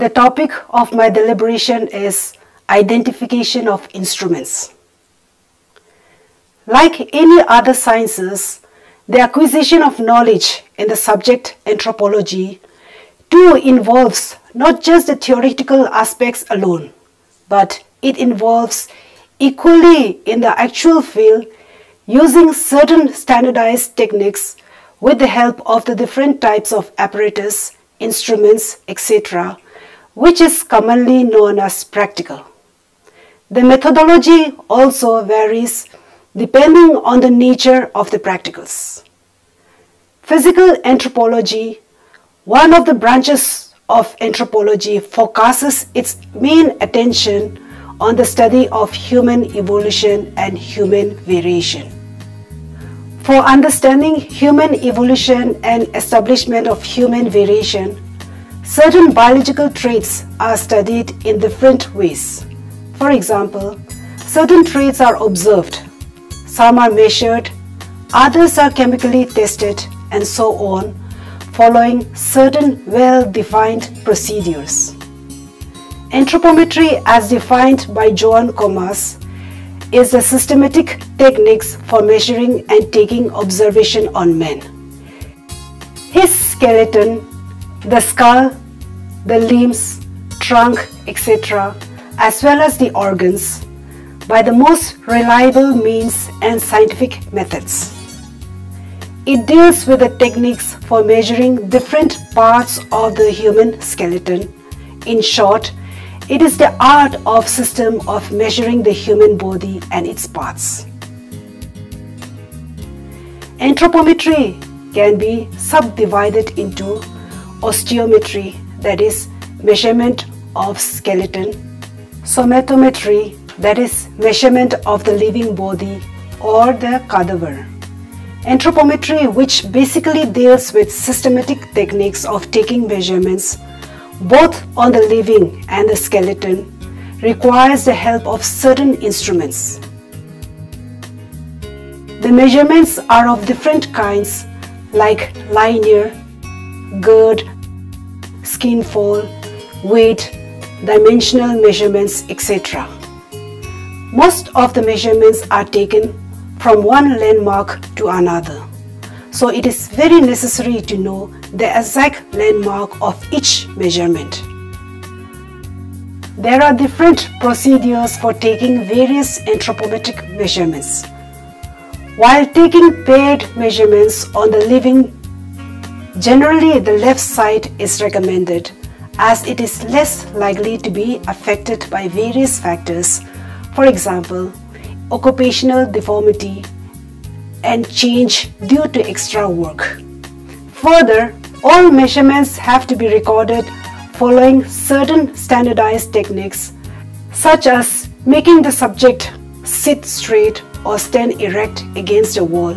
The topic of my deliberation is identification of instruments. Like any other sciences, the acquisition of knowledge in the subject anthropology too involves not just the theoretical aspects alone, but it involves equally in the actual field using certain standardized techniques with the help of the different types of apparatus, instruments, etc., which is commonly known as practical. The methodology also varies depending on the nature of the practicals. Physical anthropology, one of the branches of anthropology, focuses its main attention on the study of human evolution and human variation. For understanding human evolution and establishment of human variation, certain biological traits are studied in different ways. For example, certain traits are observed, some are measured, others are chemically tested, and so on, following certain well-defined procedures. Anthropometry as defined by Joan Comas is the systematic techniques for measuring and taking observation on men. His skeleton, the skull, the limbs, trunk, etc., as well as the organs, by the most reliable means and scientific methods. It deals with the techniques for measuring different parts of the human skeleton. In short, it is the art of system of measuring the human body and its parts. Anthropometry can be subdivided into osteometry that is measurement of skeleton, somatometry that is measurement of the living body or the cadaver. Anthropometry which basically deals with systematic techniques of taking measurements both on the living and the skeleton, requires the help of certain instruments. The measurements are of different kinds like linear, girth, skin fold, weight, dimensional measurements, etc. Most of the measurements are taken from one landmark to another. So it is very necessary to know the exact landmark of each measurement. There are different procedures for taking various anthropometric measurements. While taking paired measurements on the living, generally the left side is recommended as it is less likely to be affected by various factors, for example, occupational deformity, and change due to extra work. Further, all measurements have to be recorded following certain standardized techniques such as making the subject sit straight or stand erect against a wall,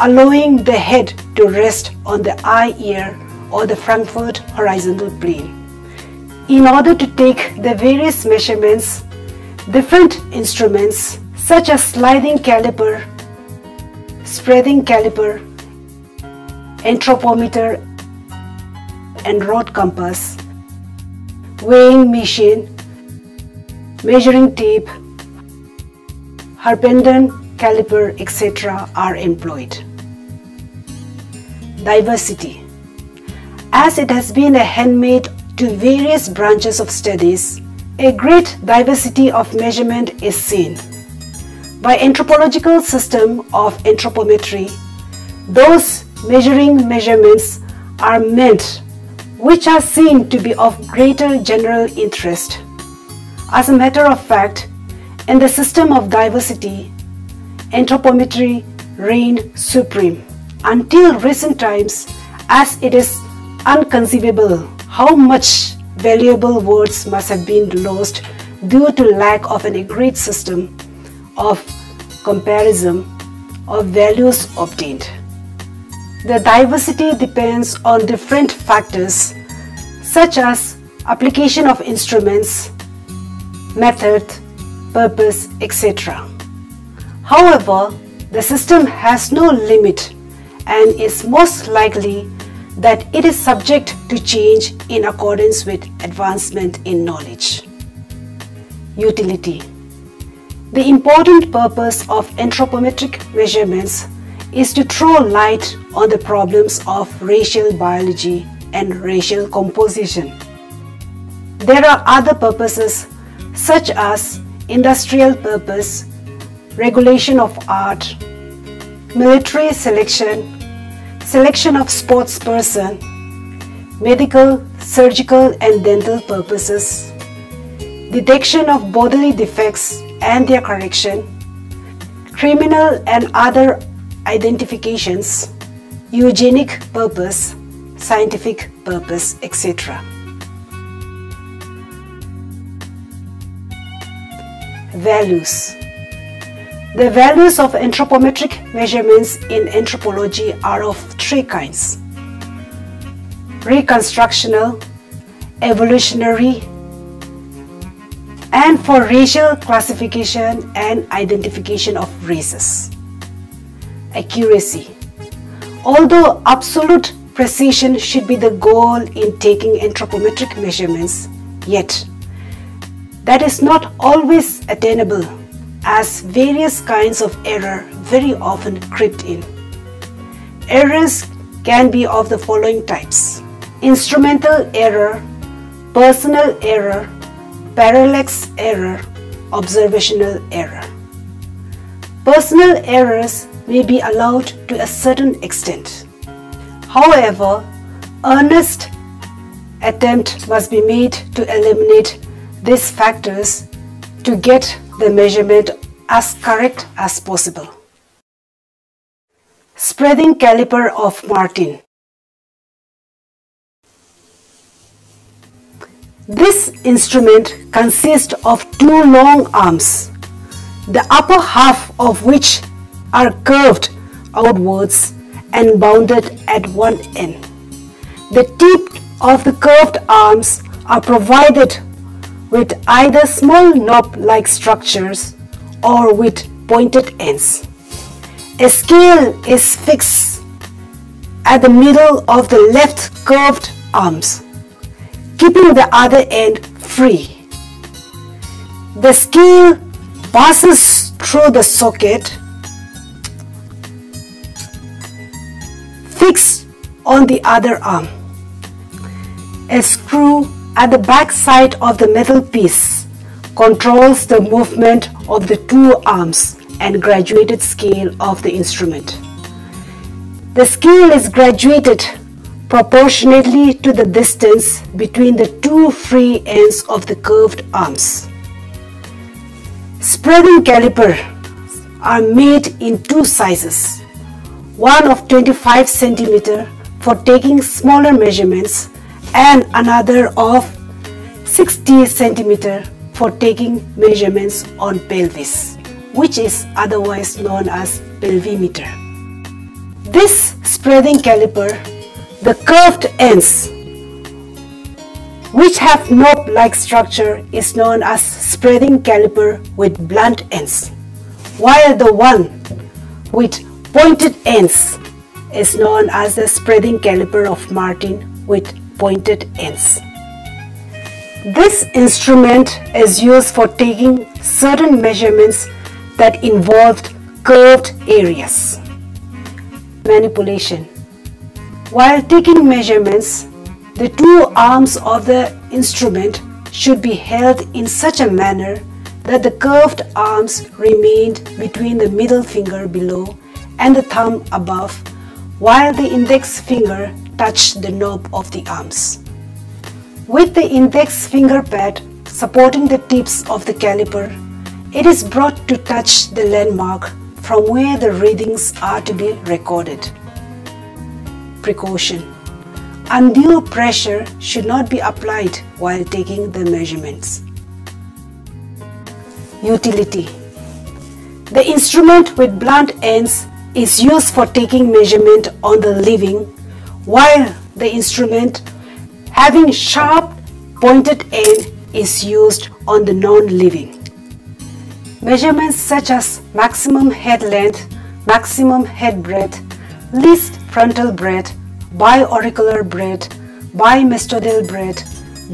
allowing the head to rest on the eye ear or the Frankfurt horizontal plane. In order to take the various measurements, different instruments such as sliding caliper spreading caliper, anthropometer and rod compass, weighing machine, measuring tape, Harpenden caliper, etc. are employed. Diversity. As it has been a handmaid to various branches of studies, a great diversity of measurement is seen by anthropological system of anthropometry, those measuring measurements are meant which are seen to be of greater general interest. As a matter of fact, in the system of diversity, anthropometry reigned supreme until recent times as it is unconceivable how much valuable words must have been lost due to lack of an agreed system of comparison of values obtained. The diversity depends on different factors such as application of instruments, method, purpose, etc. However, the system has no limit and is most likely that it is subject to change in accordance with advancement in knowledge. Utility The important purpose of anthropometric measurements is to throw light on the problems of racial biology and racial composition. There are other purposes such as industrial purpose, regulation of art, military selection, selection of sports person, medical, surgical and dental purposes, detection of bodily defects and their correction, criminal and other identifications, eugenic purpose, scientific purpose, etc. Values The values of anthropometric measurements in anthropology are of three kinds. Reconstructional, evolutionary, and for racial classification and identification of races accuracy. Although absolute precision should be the goal in taking anthropometric measurements, yet that is not always attainable as various kinds of error very often creep in. Errors can be of the following types instrumental error, personal error, parallax error, observational error. Personal errors may be allowed to a certain extent. However, earnest attempt must be made to eliminate these factors to get the measurement as correct as possible. Spreading caliper of Martin This instrument consists of two long arms, the upper half of which are curved outwards and bounded at one end. The tip of the curved arms are provided with either small knob-like structures or with pointed ends. A scale is fixed at the middle of the left curved arms, keeping the other end free. The scale passes through the socket fixed on the other arm. A screw at the back side of the metal piece controls the movement of the two arms and graduated scale of the instrument. The scale is graduated proportionately to the distance between the two free ends of the curved arms. Spreading calipers are made in two sizes one of 25 centimeter for taking smaller measurements and another of 60 centimeter for taking measurements on pelvis, which is otherwise known as pelvimeter. This spreading caliper, the curved ends, which have knob-like structure is known as spreading caliper with blunt ends, while the one with pointed ends is known as the spreading caliper of Martin with pointed ends. This instrument is used for taking certain measurements that involved curved areas. Manipulation While taking measurements, the two arms of the instrument should be held in such a manner that the curved arms remained between the middle finger below and the thumb above while the index finger touched the knob of the arms. With the index finger pad supporting the tips of the caliper, it is brought to touch the landmark from where the readings are to be recorded. Precaution Undue pressure should not be applied while taking the measurements. Utility The instrument with blunt ends is used for taking measurement on the living while the instrument having sharp pointed end is used on the non-living. Measurements such as maximum head length, maximum head breadth, least frontal breadth, biauricular breadth, bimastoidal breadth,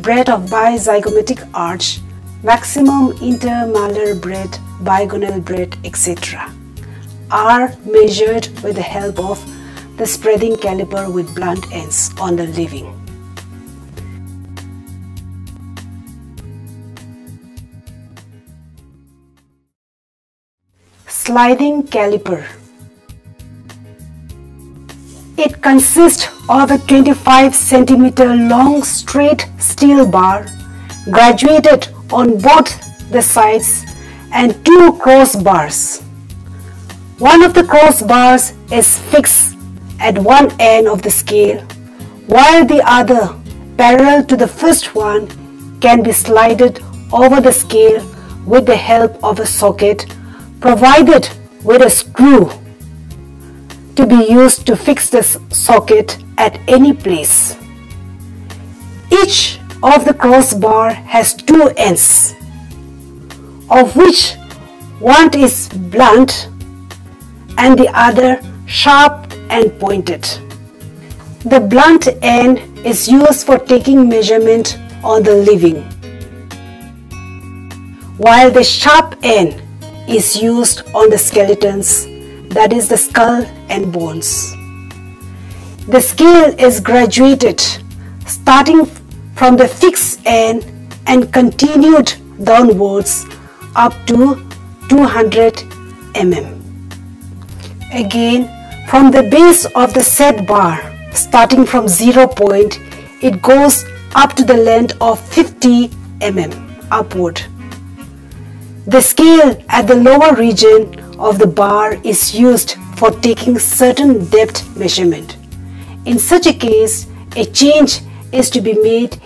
breadth of bizygomatic arch, maximum intermalar breadth, bigonial breadth, etc. are measured with the help of the spreading caliper with blunt ends on the leaving. Sliding caliper it consists of a 25 centimeter long straight steel bar graduated on both the sides and two crossbars. One of the crossbars is fixed at one end of the scale while the other parallel to the first one can be slided over the scale with the help of a socket provided with a screw to be used to fix this socket at any place. Each of the crossbar has two ends, of which one is blunt and the other sharp and pointed. The blunt end is used for taking measurement on the living, while the sharp end is used on the skeletons that is the skull and bones. The scale is graduated starting from the fixed end and continued downwards up to 200 mm. Again, from the base of the set bar, starting from zero point, it goes up to the length of 50 mm upward. The scale at the lower region of the bar is used for taking certain depth measurement. In such a case, a change is to be made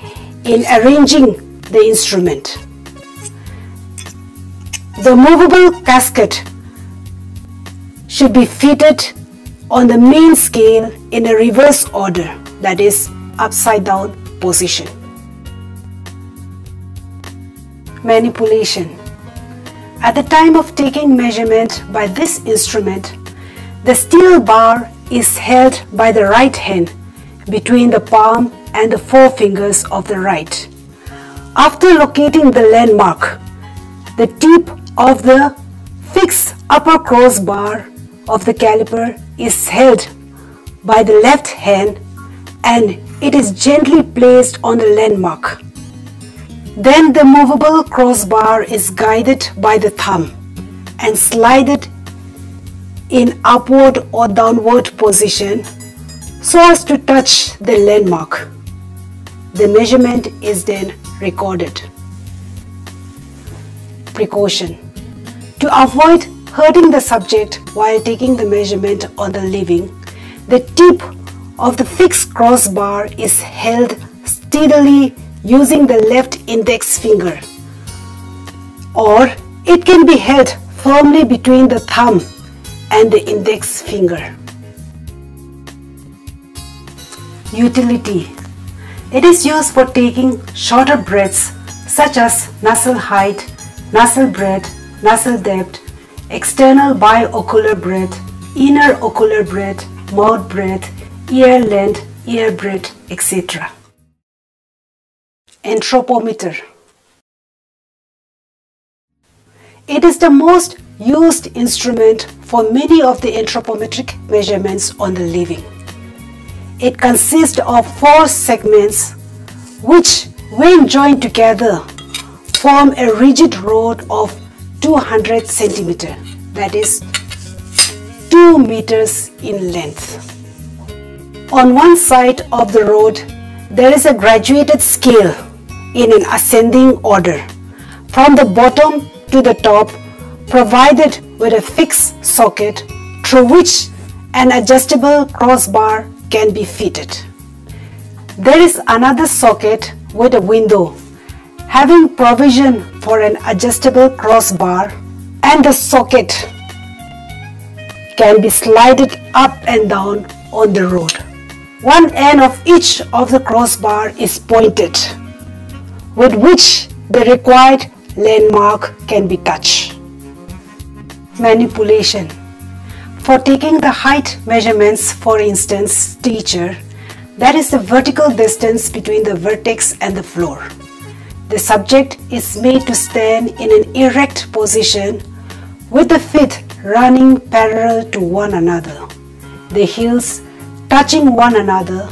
in arranging the instrument. The movable casket should be fitted on the main scale in a reverse order, that is, upside down position. Manipulation at the time of taking measurement by this instrument, the steel bar is held by the right hand between the palm and the forefingers of the right. After locating the landmark, the tip of the fixed upper crossbar of the caliper is held by the left hand and it is gently placed on the landmark. Then the movable crossbar is guided by the thumb and slided in upward or downward position so as to touch the landmark. The measurement is then recorded. Precaution To avoid hurting the subject while taking the measurement on the living, the tip of the fixed crossbar is held steadily using the left index finger or it can be held firmly between the thumb and the index finger. Utility It is used for taking shorter breaths such as nasal height, nasal breadth, nasal depth, external biocular breadth, inner ocular breath, mouth breadth, ear length, ear breadth, etc anthropometer. It is the most used instrument for many of the anthropometric measurements on the living. It consists of four segments which when joined together form a rigid rod of 200 centimeter that is 2 meters in length. On one side of the rod there is a graduated scale in an ascending order from the bottom to the top provided with a fixed socket through which an adjustable crossbar can be fitted. There is another socket with a window having provision for an adjustable crossbar and the socket can be slided up and down on the rod. One end of each of the crossbar is pointed with which the required landmark can be touched. Manipulation For taking the height measurements, for instance, stature, That is the vertical distance between the vertex and the floor. The subject is made to stand in an erect position with the feet running parallel to one another, the heels touching one another,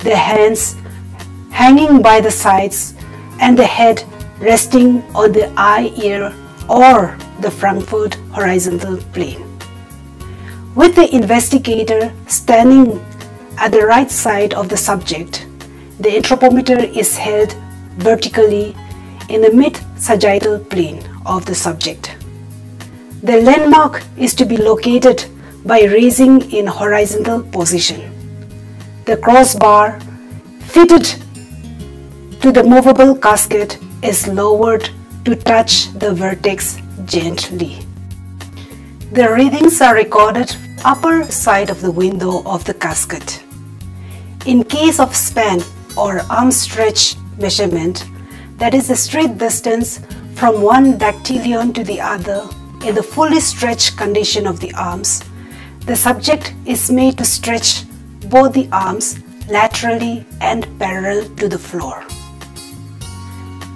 the hands hanging by the sides, and the head resting on the eye ear or the Frankfurt horizontal plane. With the investigator standing at the right side of the subject, the anthropometer is held vertically in the mid-sagittal plane of the subject. The landmark is to be located by raising in horizontal position. The crossbar fitted to the movable casket is lowered to touch the vertex gently. The readings are recorded upper side of the window of the casket. In case of span or arm stretch measurement, that is the straight distance from one dactylion to the other in the fully stretched condition of the arms, the subject is made to stretch both the arms laterally and parallel to the floor.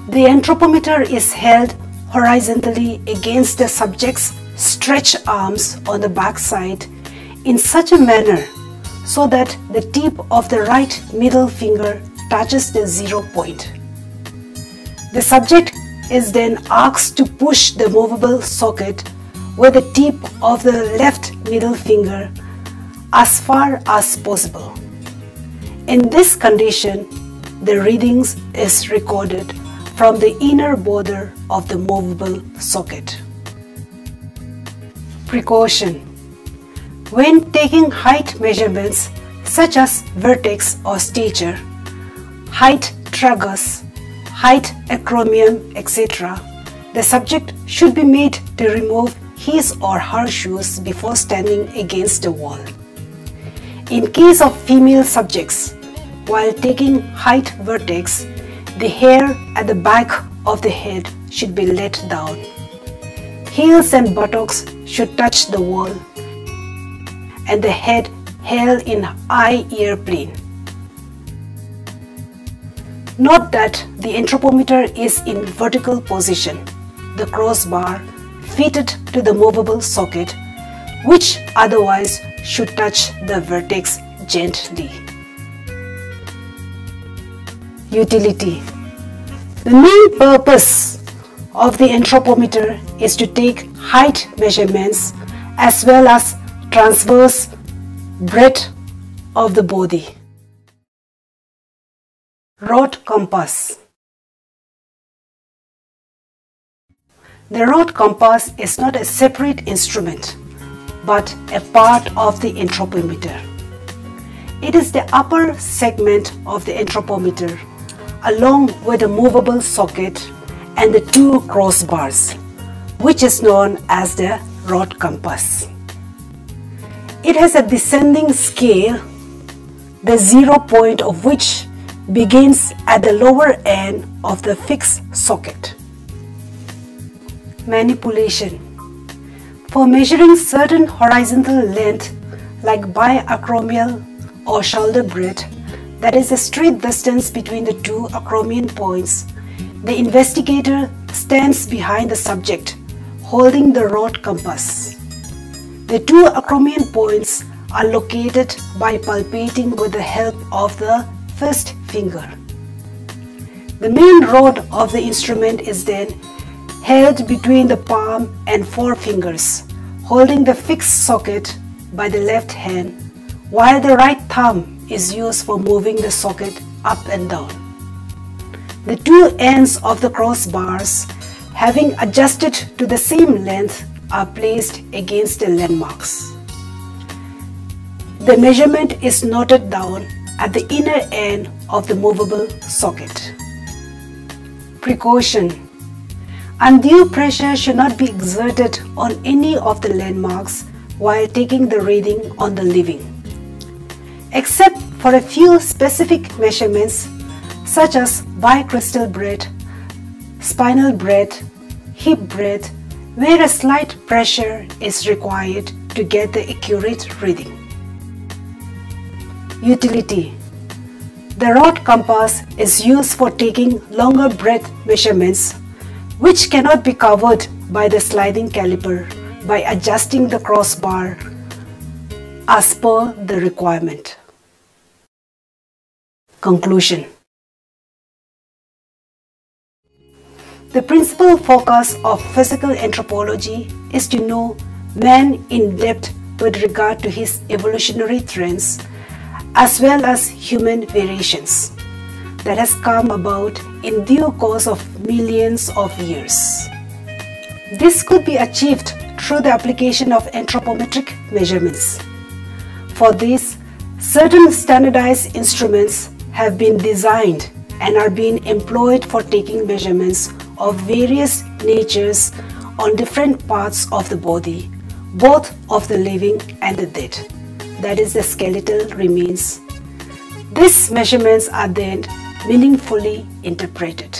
The anthropometer is held horizontally against the subject's stretched arms on the back side in such a manner so that the tip of the right middle finger touches the zero point. The subject is then asked to push the movable socket with the tip of the left middle finger as far as possible. In this condition, the readings is recorded from the inner border of the movable socket. Precaution When taking height measurements such as vertex or stature, height tragus, height acromion, etc., the subject should be made to remove his or her shoes before standing against the wall. In case of female subjects, while taking height vertex, the hair at the back of the head should be let down. Heels and buttocks should touch the wall and the head held in eye-ear plane. Note that the anthropometer is in vertical position, the crossbar fitted to the movable socket, which otherwise should touch the vertex gently. Utility The main purpose of the anthropometer is to take height measurements as well as transverse breadth of the body. Rod compass The rod compass is not a separate instrument but a part of the anthropometer. It is the upper segment of the anthropometer along with a movable socket and the two crossbars, which is known as the rod compass. It has a descending scale, the zero point of which begins at the lower end of the fixed socket. Manipulation For measuring certain horizontal length like biacromial or shoulder breadth, that is the straight distance between the two acromion points, the investigator stands behind the subject, holding the rod compass. The two acromion points are located by palpating with the help of the first finger. The main rod of the instrument is then held between the palm and forefingers, holding the fixed socket by the left hand, while the right thumb is used for moving the socket up and down. The two ends of the crossbars, having adjusted to the same length, are placed against the landmarks. The measurement is noted down at the inner end of the movable socket. Precaution Undue pressure should not be exerted on any of the landmarks while taking the reading on the living except for a few specific measurements such as bicristal breadth, spinal breadth, hip breadth, where a slight pressure is required to get the accurate reading. Utility The rod compass is used for taking longer breadth measurements which cannot be covered by the sliding caliper by adjusting the crossbar as per the requirement. Conclusion The principal focus of physical anthropology is to know man in depth with regard to his evolutionary trends as well as human variations that has come about in due course of millions of years. This could be achieved through the application of anthropometric measurements. For this, certain standardized instruments have been designed and are being employed for taking measurements of various natures on different parts of the body, both of the living and the dead, that is the skeletal remains. These measurements are then meaningfully interpreted.